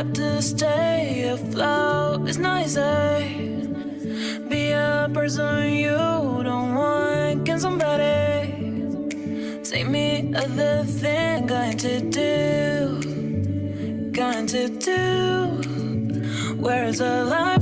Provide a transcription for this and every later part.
have to stay afloat. It's not easy. Eh? Be a person you don't want. Can somebody take me other thing? Going to do, going to do. Where's the life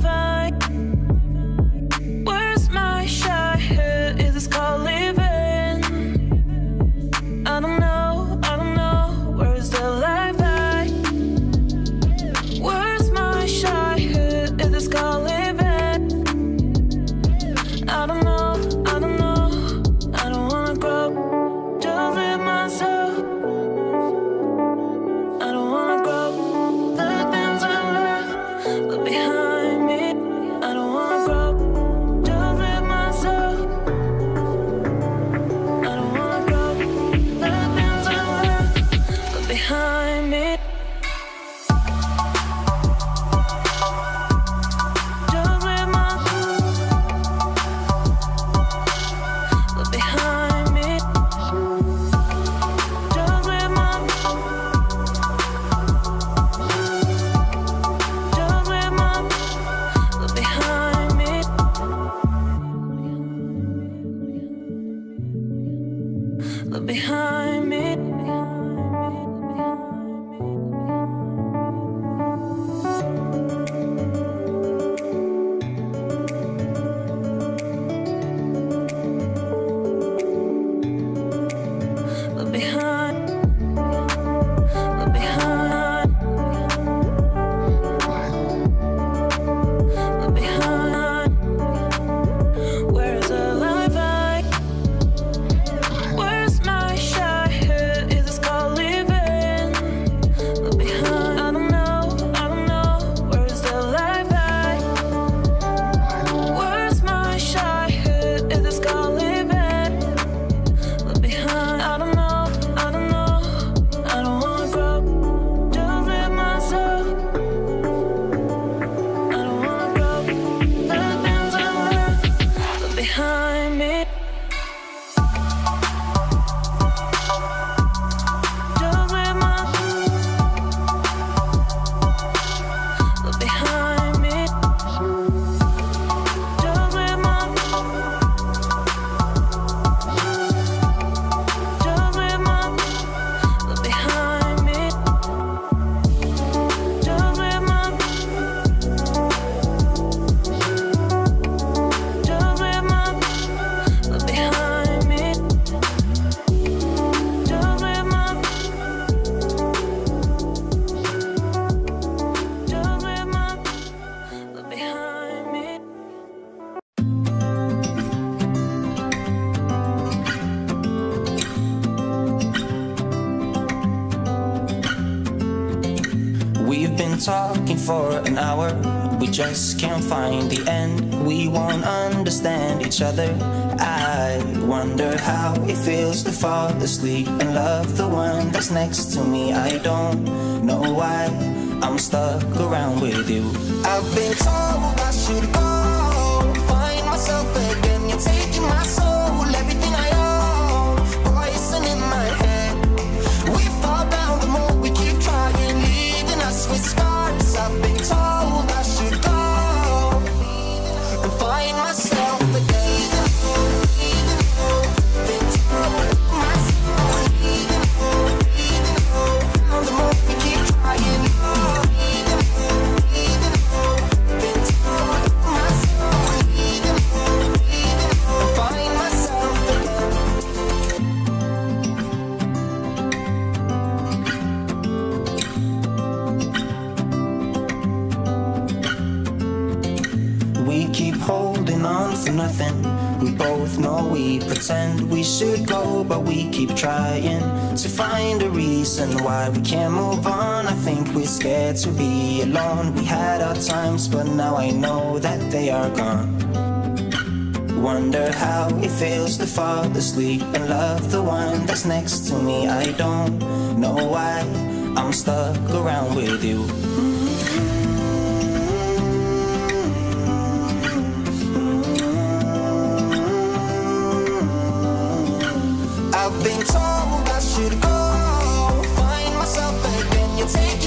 been talking for an hour. We just can't find the end. We won't understand each other. I wonder how it feels to fall asleep and love the one that's next to me. I don't know why I'm stuck around with you. I've been told I should go find myself holding on for nothing. We both know we pretend we should go, but we keep trying to find a reason why we can't move on. I think we're scared to be alone. We had our times, but now I know that they are gone. Wonder how it feels to fall asleep and love the one that's next to me. I don't know why I'm stuck around with you. Been told I should go. Find myself again, you take